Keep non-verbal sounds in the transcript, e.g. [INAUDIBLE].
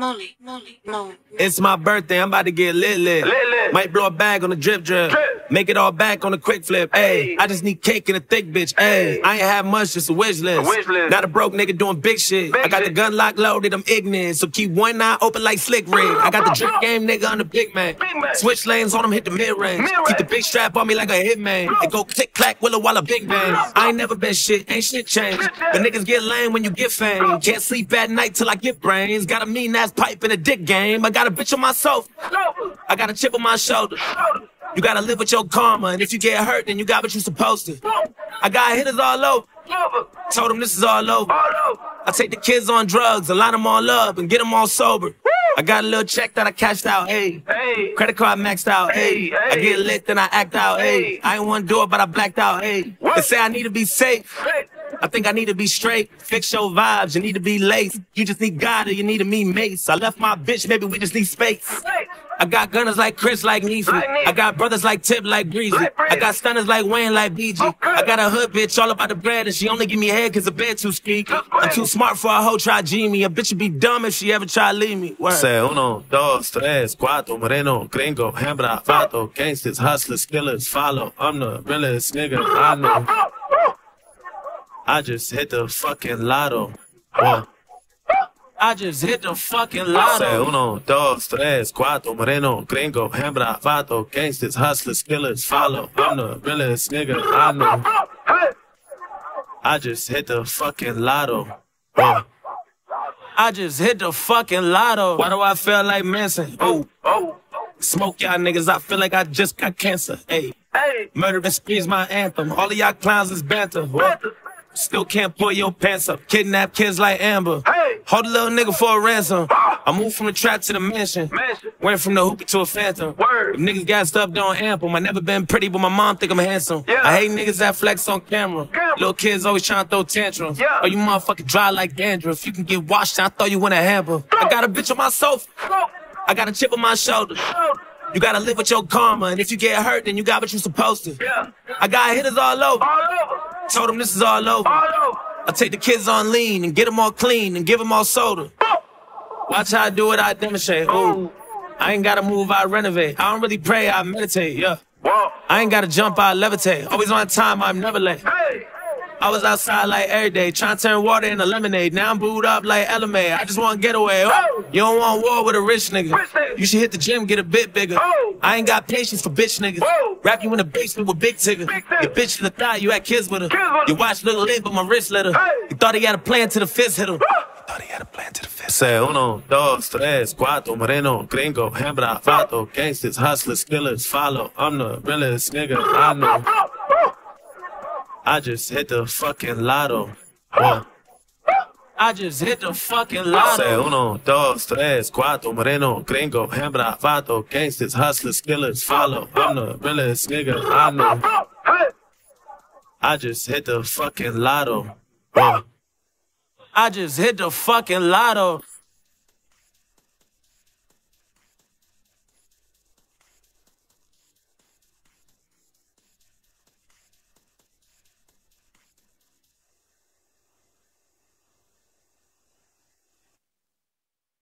Molly, Molly, Molly. It's my birthday, I'm about to get lit lit. Lit, lit. Might blow a bag on the drip drip. Drip. Make it all back on a quick flip. Ayy. I just need cake and a thick bitch. Ayy, I ain't have much, just a wish list. A wish list. Not a broke nigga doing big shit. Big I got the shit. gun lock loaded, I'm ignorant. So keep one eye open like Slick Rick. I got the drip game nigga on the big man. Big man. Switch lanes on him, hit the mid range. Mid-range. Keep the big strap on me like a hitman. It go click clack, willow while a big bang. I ain't never been shit, ain't shit changed. But niggas get lame when you get fame. Can't sleep at night till I get brains. Got a mean ass pipe in a dick game. I got a bitch on my sofa. I got a chip on my shoulder. You gotta live with your karma, and if you get hurt, then you got what you supposed to. I got hitters all over. Told them this is all over. I take the kids on drugs, line them all up, and get them all sober. I got a little check that I cashed out, hey. Credit card maxed out, hey. I get lit, then I act out, hey. I ain't wanna do it, but I blacked out, hey. They say I need to be safe. I think I need to be straight. Fix your vibes, you need to be laced. You just need God or you need to me mace. I left my bitch, maybe we just need space. Hey. I got gunners like Chris, like Neezy. Like I got brothers like Tip, like Breezy. Like I got stunners like Wayne, like BG. Okay. I got a hood bitch all about the bread, and she only give me head cause the bed too squeaky. I'm too smart for a hoe try G me. A bitch would be dumb if she ever try leave me. Word. Say uno, dos, tres, cuatro, moreno, gringo, hembra, vato, gangsters, hustlers, killers, follow. I'm the realest nigga I know. [LAUGHS] I just hit the fucking lotto. Whoa. I just hit the fucking Say lotto. uno, dos, tres, cuatro, moreno, gringo, hembra, vato, gangsters, hustlers, killers, follow. I'm the realest nigga I know. I just hit the fucking lotto. Whoa. I just hit the fucking lotto. Why do I feel like Manson? Oh, Oh. smoke y'all niggas. I feel like I just got cancer. Hey, Hey. murder and spree's my anthem. All of y'all clowns is banter. What? Still can't pull your pants up. Kidnap kids like Amber. Hey. Hold a little nigga for a ransom. Ah! I moved from the trap to the mansion. Went from the hoopy to a phantom. Word. If niggas got stuff don't ample. I never been pretty, but my mom think I'm handsome. Yeah. I hate niggas that flex on camera. Camera. Little kids always trying to throw tantrums. Yeah. Oh, you motherfucking dry like dandruff. You can get washed, I throw you in a hamper. I got a bitch on my sofa. I got a chip on my shoulder. You gotta live with your karma, and if you get hurt, then you got what you supposed to. Yeah. I got hitters all over. All over. Told them this is all over. All over. I take the kids on lean and get them all clean and give them all soda. Watch how I do it, I demonstrate. Ooh. I ain't gotta move, I renovate. I don't really pray, I meditate, yeah. I ain't gotta jump, I levitate. Always on time, I'm never late. Hey. I was outside like every day, trying to turn water into lemonade. Now I'm booed up like LMA. I just want to get away. Oh, you don't want war with a rich nigga. Rich nigga. You should hit the gym, get a bit bigger. Oh. I ain't got patience for bitch niggas. Whoa. Wrap you in the basement with big tigger. Big tigger. Your bitch to the thigh, you had kids with her. Kids with. Your watch look lit, but my wrist lit her. Hey. You thought he had a plan to the fist hit him. Thought he had a plan to the fist. Say uno, dos, tres, cuatro, moreno, gringo, hembra, vato, gangsters, hustlers, killers, follow. I'm the realest nigga I know. I just hit the fucking lotto. Whoa. I just hit the fucking Say lotto. uno, dos, tres, cuatro, moreno, gringo, hembra, vato, gangsters, hustlers, killers, follow. I'm the realest nigga I know. I just hit the fucking lotto. Whoa. I just hit the fucking lotto.